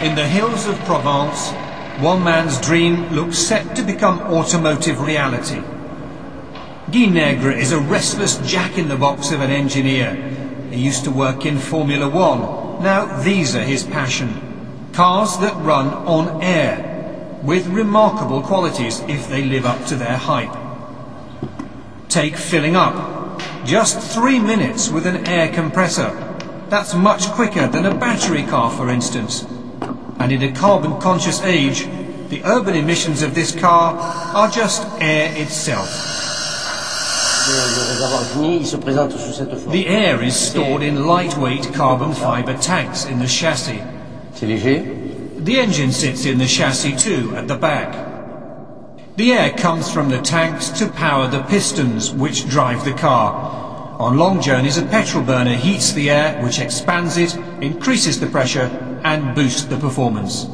In the hills of Provence, one man's dream looks set to become automotive reality. Guy Negre is a restless jack-in-the-box of an engineer. He used to work in Formula One. Now these are his passion. Cars that run on air, with remarkable qualities if they live up to their hype. Take filling up. Just three minutes with an air compressor. That's much quicker than a battery car, for instance. And in a carbon-conscious age, the urban emissions of this car are just air itself. The air is stored in lightweight carbon fibre tanks in the chassis. The engine sits in the chassis too, at the back. The air comes from the tanks to power the pistons which drive the car. On long journeys, a petrol burner heats the air, which expands it, increases the pressure, and boost the performance.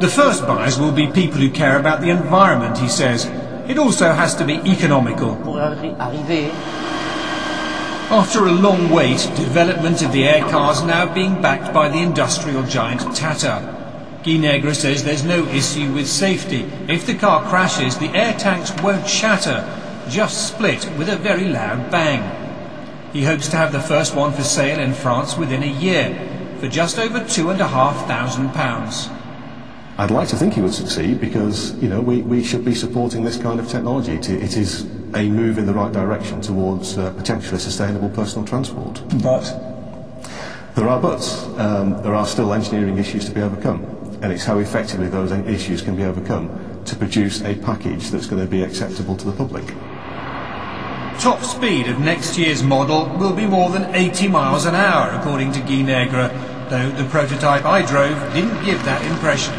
The first buyers will be people who care about the environment, he says. It also has to be economical. After a long wait, development of the air car is now being backed by the industrial giant Tata. Guy Negre says there's no issue with safety. If the car crashes, the air tanks won't shatter, just split with a very loud bang. He hopes to have the first one for sale in France within a year, for just over two and a half thousand pounds. I'd like to think he would succeed because, you know, we, we should be supporting this kind of technology. It, it is a move in the right direction towards uh, potentially sustainable personal transport. But? There are buts. Um, there are still engineering issues to be overcome. And it's how effectively those issues can be overcome to produce a package that's going to be acceptable to the public. Top speed of next year's model will be more than 80 miles an hour, according to Guy though the prototype I drove didn't give that impression.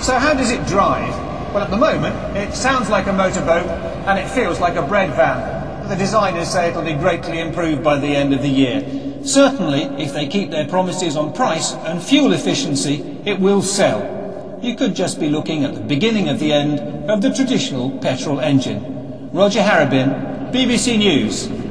So how does it drive? Well, at the moment, it sounds like a motorboat and it feels like a bread van. The designers say it'll be greatly improved by the end of the year. Certainly, if they keep their promises on price and fuel efficiency, it will sell. You could just be looking at the beginning of the end of the traditional petrol engine. Roger Harrabin, BBC News.